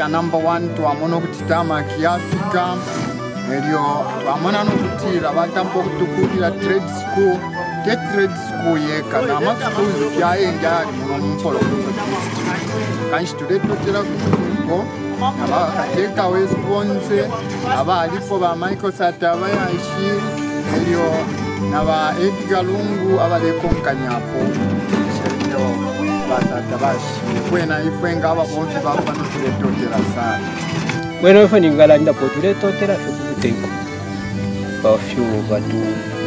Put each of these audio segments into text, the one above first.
cha number 1 twamona kuti tamaki yafika iryo vamona nokuti ravatambo kutukurira trade school tetrade school yeka namaschools yaenge ari muno mupolokoodist kanshi tudetotera kuuko navatekawesponse navaaripo vamichael satavayashi iryo navaedgalungu avavekomukanyapo bueno efo ningala nda potule totela fekuuteko bafyu batu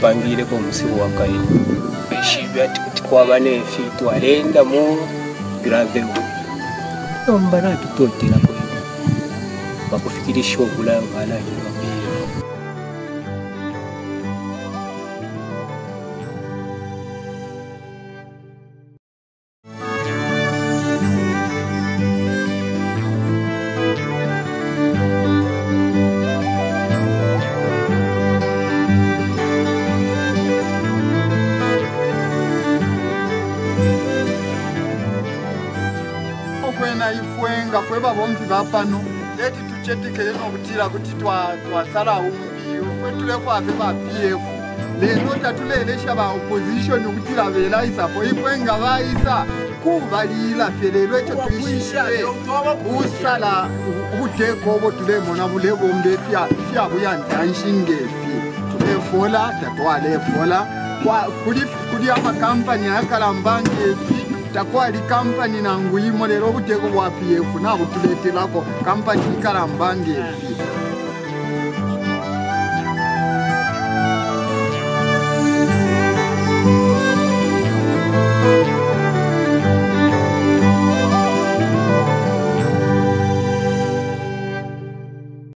pangile ko musiku wa kaini eshibya tikwaba nefi twalenda mu grave ombana tutotela kwe bakufikirisha obulaya ngala kwevavomvi vapano deti tuchetikeyenokutira kuti twasara umbiyo kwetulekwave vapiefu lero tatuleresha vaopozishoni kutira velaisapo ikwenga vaisa kuvalila pelelwe eco tuiie usala udegovo tulemona vulevombe fyavuya ndanshingepi tulefola tatwala efola kuli amakampani akalambangepi takwali kampani nangu imo lero obuteko bwa pf nabo tuletelako kampani ikala mbange evi yeah.